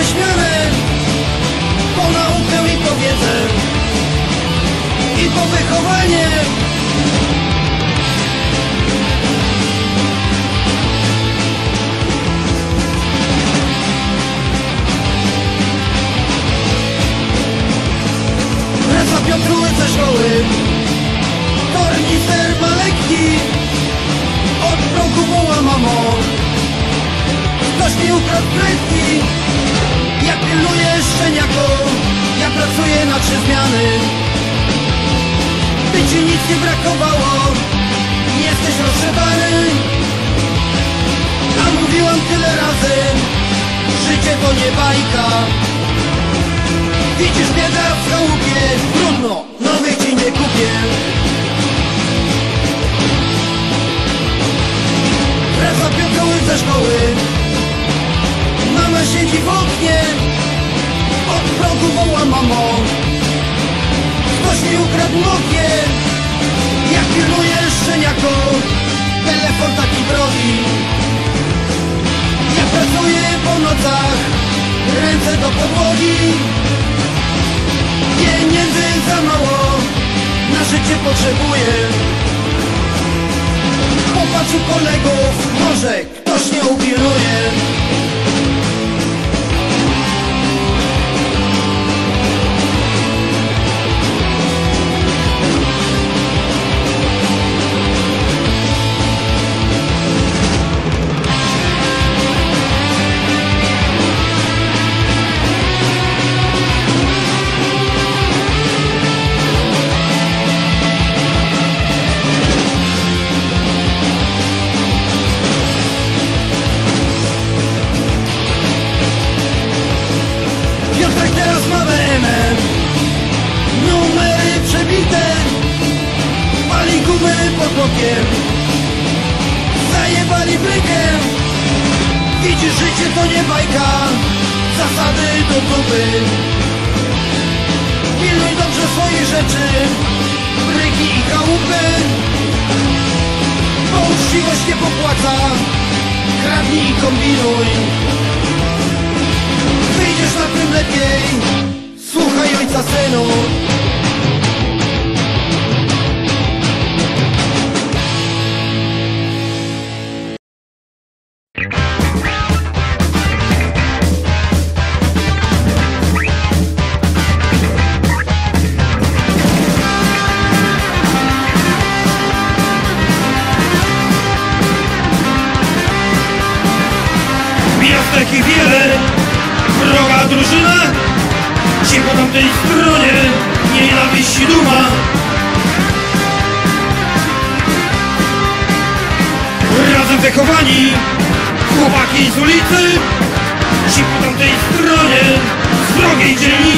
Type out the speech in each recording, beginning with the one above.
roześmiane Po naukę i po wiedzę I po wychowanie. Praca Piotru ze szkoły. Tornister ma lekki. Od roku woła mamo. Ktoś mi ukradł frytki pilnuję szczeniako Ja pracuję na trzy zmiany. By ci nic nie brakowało Jesteś rozszybany A mówiłam tyle razy Życie to nie bajka. Widzisz teraz w chałupie woła mamo Ktoś mi ukradł Nokię Ja pilnuję szczeniako Telefon taki broni Ja pracuję po nocach Ręce do podłogi. Pieniędzy za mało Na życie potrzebuję. Popatrz u kolegów Może bokiem. Zajebali brykiem Widzisz, życie to nie bajka. Zasady do dupy. Pilnuj dobrze swoich rzeczy. Bryki i chałupy. Bo uczciwość nie popłaca. Kradnij i kombinuj Miastek i wiele, wroga drużyna. Ci po tamtej stronie nienawiść i duma. Razem wychowani, chłopaki z ulicy Ci po tamtej stronie, z wrogiej dzielnicy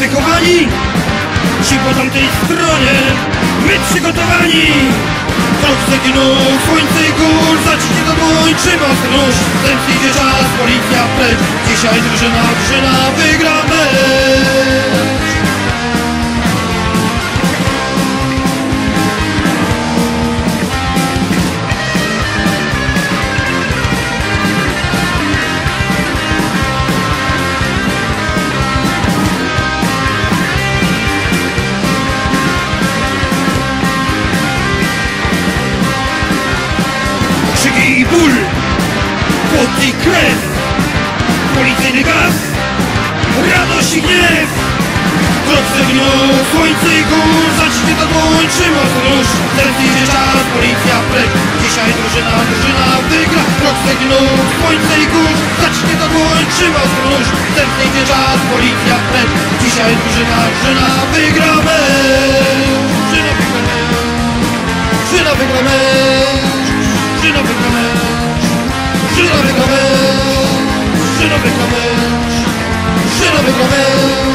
wychowani Ci po tamtej stronie, my przygotowani. Kroksy gnój, słońce i gór, zaciśnie do dłoń, trzyma skróż Zemsty idzie czas, policja precz Dzisiaj drużyna, drużyna wygra mecz i ból, pot i krew. Policyjny gaz, radość i gniew. Kroksy gnią, słońce i gór. Zaciśnie do dłoń, trzyma róż Teraz idzie czas, policja precz Dzisiaj drużyna, drużyna wygra. Kroksy gnią, słońce i gór. Zaciśnie do dłoń, trzyma róż Teraz idzie czas, policja precz Żynowy Gomysz, Żynowy Gomysz